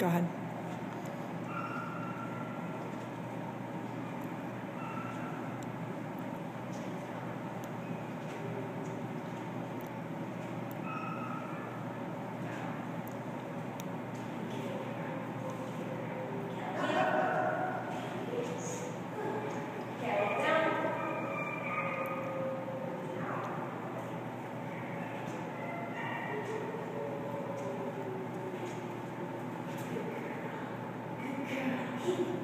Go ahead. He